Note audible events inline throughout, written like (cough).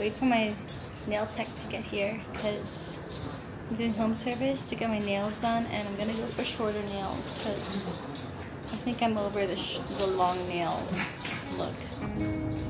wait for my nail tech to get here because I'm doing home service to get my nails done and I'm gonna go for shorter nails because I think I'm over the, the long nail look.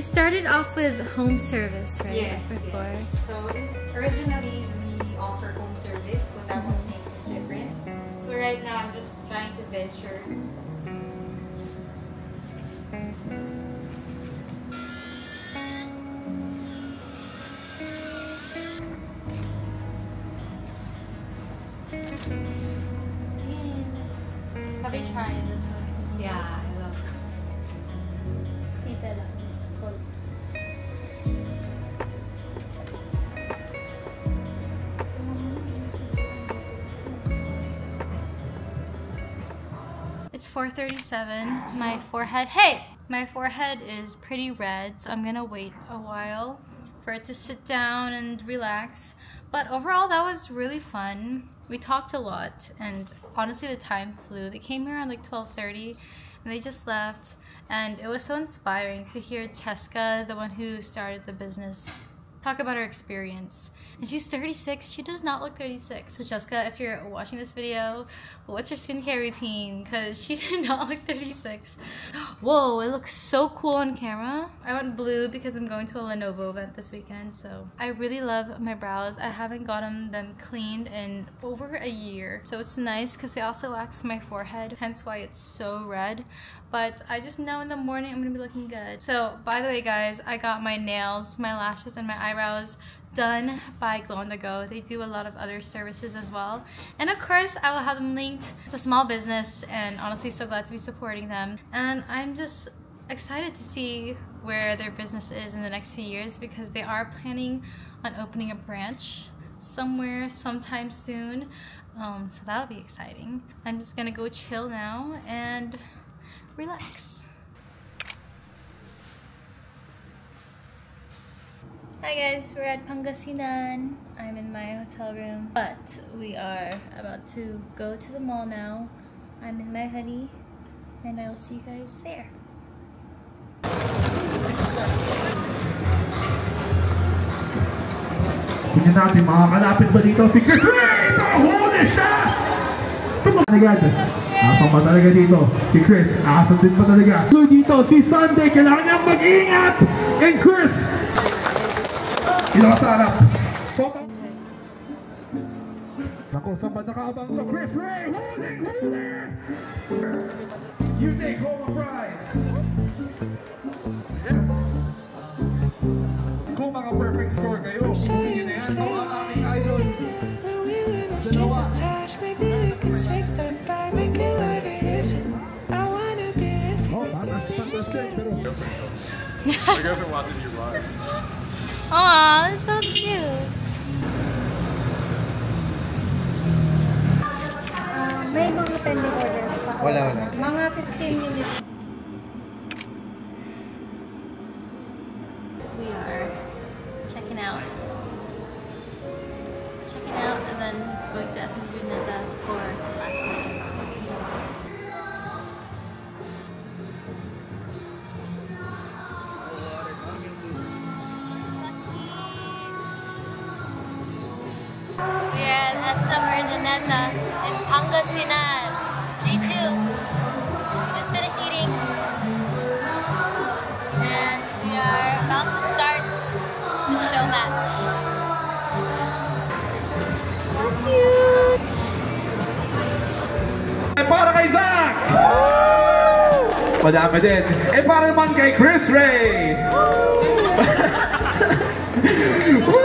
You started off with home service, right? Yes, Before. yes. So originally we offer home service, so that what Mm-hmm. makes us different. So right now I'm just trying to venture. 4:37. My forehead, hey, my forehead is pretty red, so I'm gonna wait a while for it to sit down and relax. But overall, that was really fun. We talked a lot, and honestly, the time flew. They came here around like 12:30, and they just left. And it was so inspiring to hear Cheska, the one who started the business, talk about her experience. And she's 36. She does not look 36. So Jessica, if you're watching this video, what's your skincare routine? Because she (laughs) did not look 36. Whoa, it looks so cool on camera. I went blue because I'm going to a Lenovo event this weekend. So I really love my brows. I haven't gotten them cleaned in over a year. So it's nice because they also wax my forehead, hence why it's so red. But I just know in the morning I'm gonna be looking good. So by the way guys, I got my nails, my lashes, and my eyebrows done by Glow on the Go. They do a lot of other services as well. And of course, I will have them linked. It's a small business and honestly so glad to be supporting them. And I'm just excited to see where their business is in the next few years because they are planning on opening a branch somewhere sometime soon. Um, so that'll be exciting. I'm just gonna go chill now and relax. Hi guys, we're at Pangasinan. I'm in my hotel room, but we are about to go to the mall now. I'm in my hoodie, and I will see you guys there. Tingnan natin, makakalapit ba dito si Kris Rey? Nakahuli siya! Tumaligad. Nasaan ba talaga dito? Si Chris, nakasundin pa talaga. Tuloy dito, si Sunday, kailangan niyang mag-ingat! And Chris! Ilaw sa harap. Naku, saan ba nakaabang sa Chris Ray? Huling, huli! You take home a prize. Kung mga perfect score kayo, yun na yan, mga aming idol. Strings I guess it wasn't you run. Aw, that's so cute. Ah, may mga pending orders pa. Wala, wala. Mga 15 minutes. Pangasinan. Day two. Just finished eating. And we are about to start the show match. So cute! Eh, para kay Zach! Madami din. Eh, para naman kay Chris Ray! (laughs)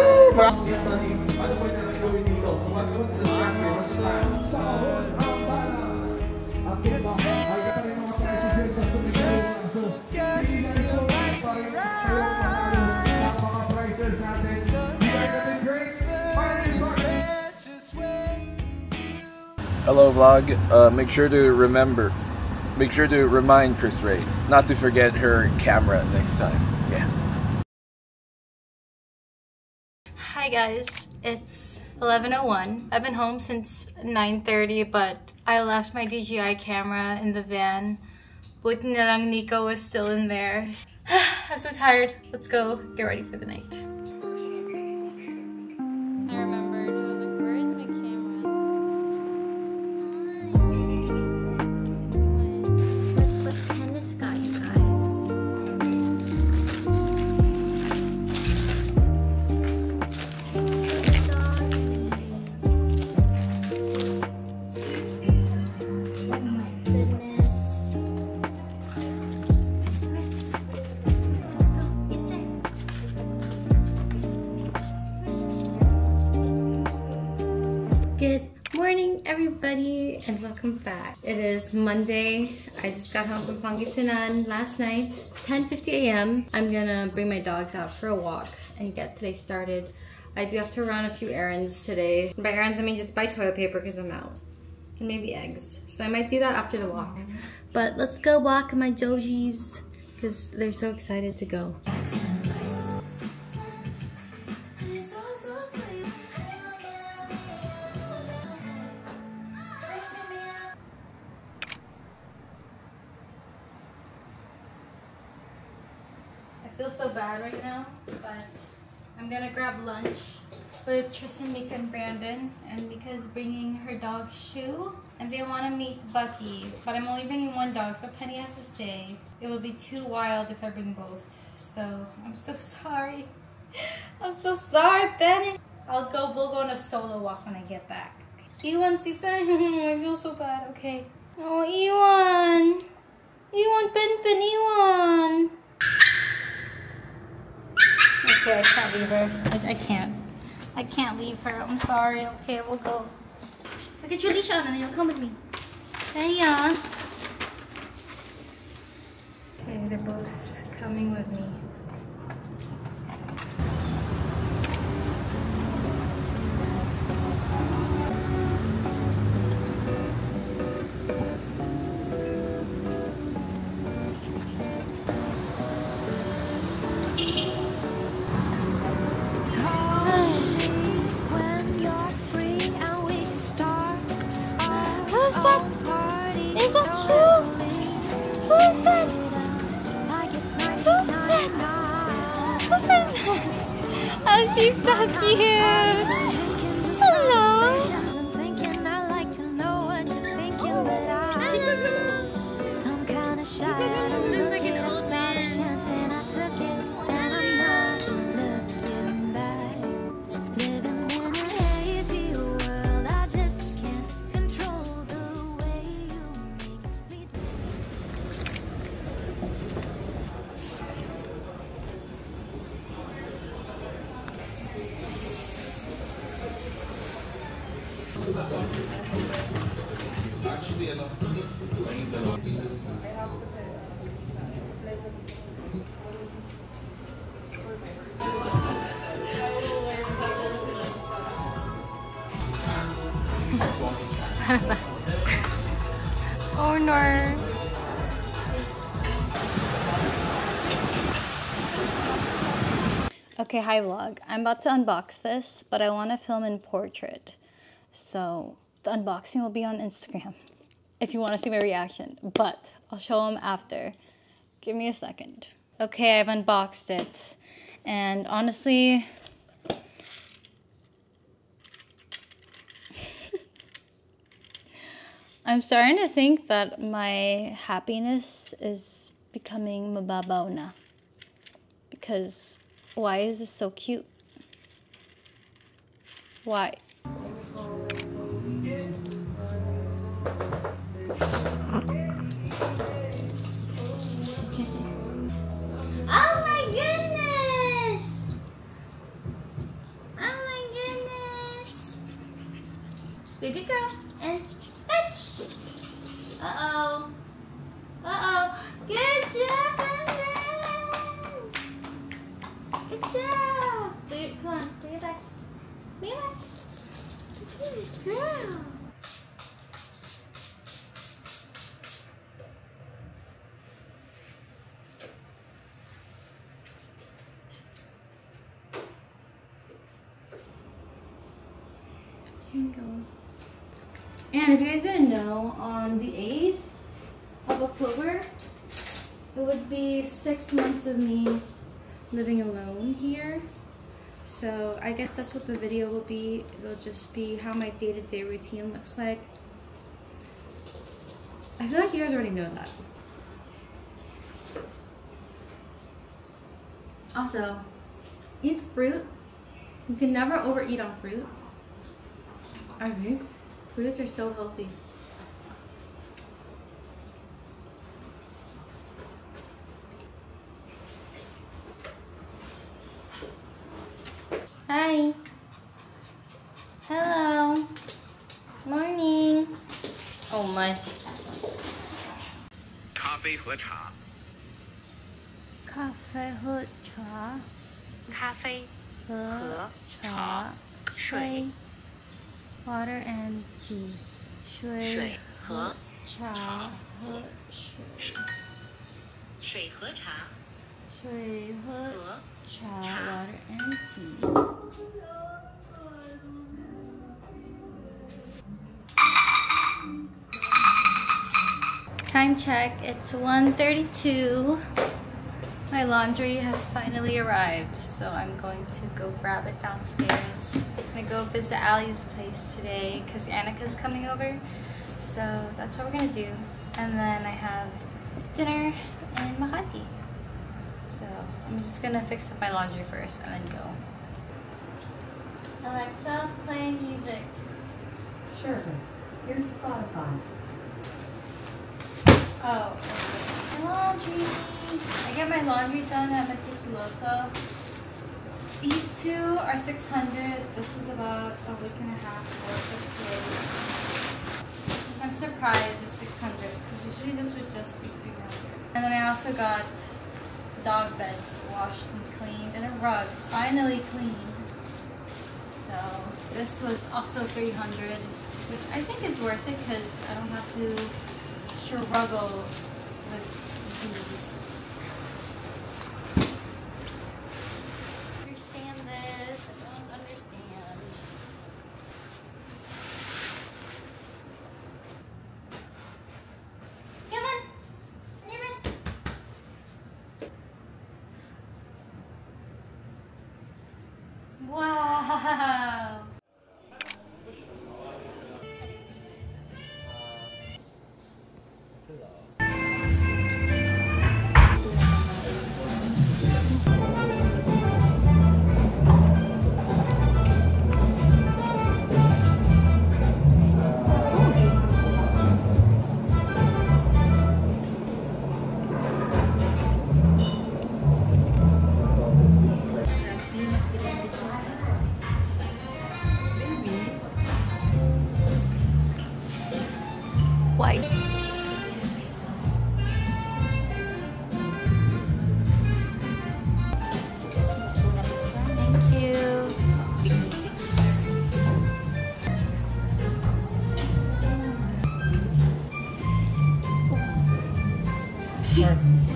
Hello, vlog. Uh, make sure to remember, make sure to remind Kris Rey not to forget her camera next time. Yeah. Hi guys, it's 11:01. I've been home since 9:30, but I left my DJI camera in the van. Buti na Nico was still in there. (sighs) I'm so tired. Let's go get ready for the night. Back. It is Monday. I just got home from Pangasinan last night, 10:50 a.m. I'm gonna bring my dogs out for a walk and get today started. I do have to run a few errands today. By errands, I mean just buy toilet paper because I'm out, and maybe eggs. So I might do that after the walk. But let's go walk my dojis because they're so excited to go. Feel so bad right now, but I'm gonna grab lunch with Tristan, Mika, and Brandon, and Mika's bringing her dog Shoe, and they want to meet Bucky, but I'm only bringing one dog, so Penny has to stay. It would be too wild if I bring both, so I'm so (laughs) sorry. I'm so sorry, Penny. I'll go. We'll go on a solo walk when I get back. Ewan, si Pen. I feel so bad. Okay. Oh, Ewan. Ewan, Pen, Pen, Ewan. I can't leave her. I, I can't. I can't leave her. I'm sorry. Okay, we'll go. At your leash on and you'll come with me. Hey, yeah. Okay, they're both coming with me. She's so (laughs) Oh no. Okay, hi vlog. I'm about to unbox this, but I want to film in portrait. So the unboxing will be on Instagram if you want to see my reaction, but I'll show them after. Give me a second. Okay, I've unboxed it. And honestly, (laughs) I'm starting to think that my happiness is becoming mababaw. Because why is this so cute? Why? Good, girl. And fetch. Uh-oh. Uh-oh. Good job, Brandon. Good job. Come on, put your back. Put your back. Good girl. Here you go. And if you guys didn't know, on the 8th of October, it would be six months of me living alone here. So I guess that's what the video will be. It'll just be how my day-to-day routine looks like. I feel like you guys already know that. Also, eat fruit. You can never overeat on fruit. I think fruits are so healthy. Hi. Hello. Morning. Oh my. 咖啡和茶，咖啡和茶咖啡、和茶茶水、 water and tea 水水和茶和水水和茶水和和茶茶 water and tea Time check, it's 1.32. My laundry has finally arrived, so I'm going to go grab it downstairs. I'm gonna go visit Ali's place today because Annika's coming over. So that's what we're gonna do. And then I have dinner in Makati. So I'm just gonna fix up my laundry first and then go. Alexa, play music. Sure. Here's Spotify. Oh, my laundry. I get my laundry done at Meticuloso. These two are 600. This is about a week and a half worth of clothes. Which I'm surprised is 600 because usually this would just be 300. And then I also got dog beds washed and cleaned and a rugs finally cleaned. So this was also 300, which I think is worth it because I don't have to struggle with Oh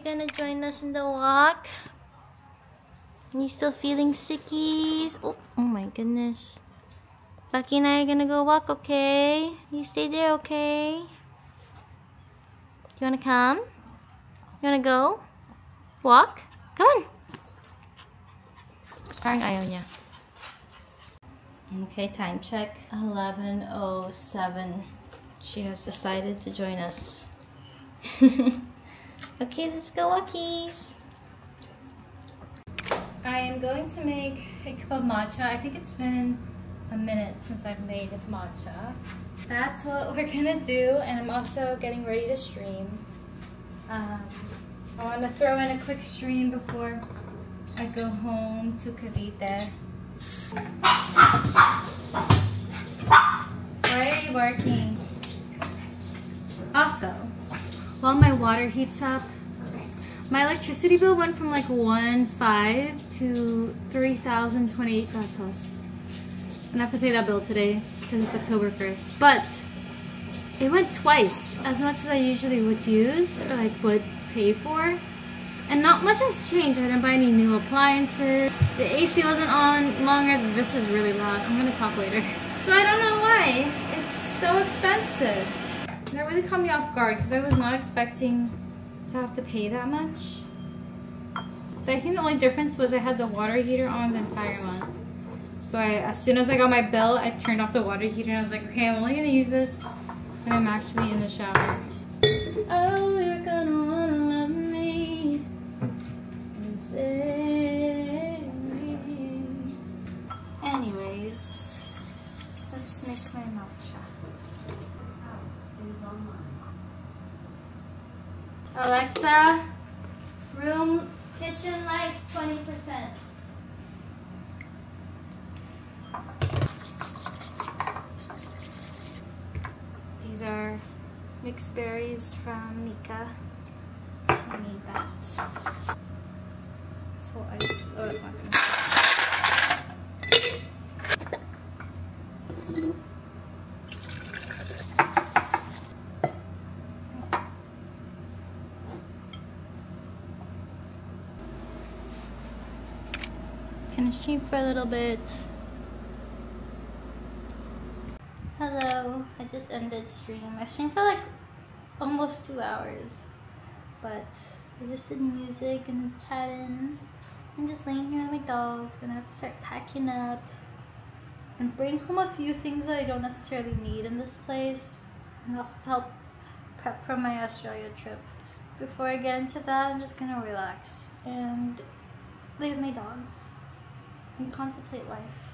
you gonna join us in the walk? You still feeling sickies? Oh, oh my goodness. Bucky and I are gonna go walk, okay? You stay there, okay? you wanna come? You wanna go? Walk? Come on. Parang ayaw niya. Okay, time check. 11.07. She has decided to join us. (laughs) okay, let's go walkies. I am going to make a cup of matcha. I think it's been a minute since I've made matcha. That's what we're (laughs) gonna do, and I'm also getting ready to stream. Um, I want to throw in a quick stream before I go home to Cavite. Why are you barking? While my water heats up, my electricity bill went from like 1.5 to 3,028 pesos. And I have to pay that bill today because it's October 1st. But it went twice as much as I usually would use or like would pay for. And not much has changed. I didn't buy any new appliances. The AC wasn't on longer. This is really loud. I'm gonna talk later. (laughs) So I don't know why. It's so expensive. That really caught me off guard because I was not expecting to have to pay that much. But I think the only difference was I had the water heater on the entire month. So I, as soon as I got my bill, I turned off the water heater and I was like, okay, I'm only gonna use this when I'm actually in the shower. Oh, you're gonna wanna love me and save me. Anyways, let's make my matcha. Alexa, room kitchen light 20%. These are mixed berries from Mika. I need that. So I, oh, it's not gonna. I stream for a little bit? Hello, I just ended stream. I streamed for like almost two hours, but I just did music and chatting. I'm just laying here with my dogs, and I have to start packing up and bring home a few things that I don't necessarily need in this place, and also to help prep for my Australia trip. Before I get into that, I'm just gonna relax and lay with my dogs and contemplate life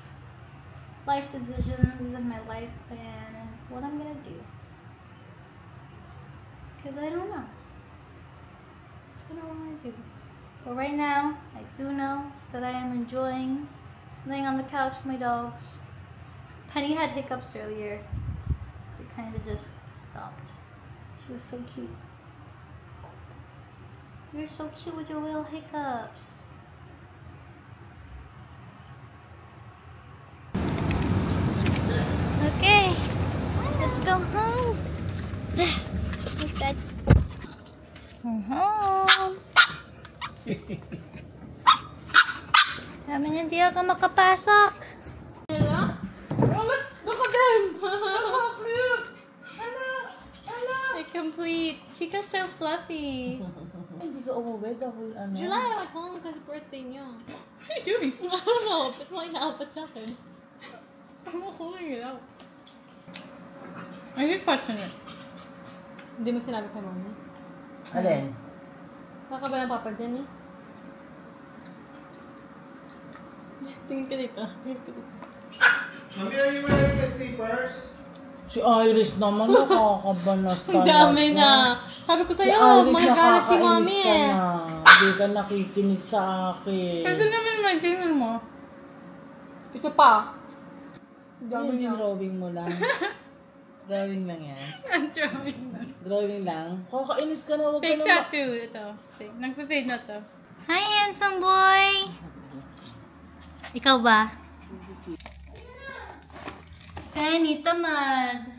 life decisions and my life plan and what I'm gonna do. Because I don't know. I don't know what I'm gonna do. But right now, I do know that I am enjoying laying on the couch with my dogs. Penny had hiccups earlier. It kind of just stopped. She was so cute. You're so cute with your little hiccups. Go home. Who's that? We're home. Sabi niya, di ako makapasok. They're complete. Chica's so fluffy. Hindi ka umuwi dahil ano? July, I went home because birthday niya. What are you doing? (laughs) I don't know. Ba't mo inaapat sa akin? (laughs) I'm holding it out. I didn't question it. Hindi mo sinabi kay mommy? Alin? Baka ba ng papa dyan eh? Tingin ka dito. Tingin ka dito. Mami, are you wearing the slippers? Si Iris naman nakakabanas (laughs) Ang dami na. Sabi ko Si sa'yo, Iris magagalit si ka eh. na. Hindi ka nakikinig sa akin. Ito naman may tingnan mo. Ito pa. Ang dami niya. yung drawing mo lang. (laughs) drawing lang yan. Ang dami na. Drawing lang. Kakainis ka na. Huwag ka Fake na. ma- tattoo. Ito. Fake. Nagpa-fade na to. Hi, handsome boy! Ikaw ba? Penny, tamad.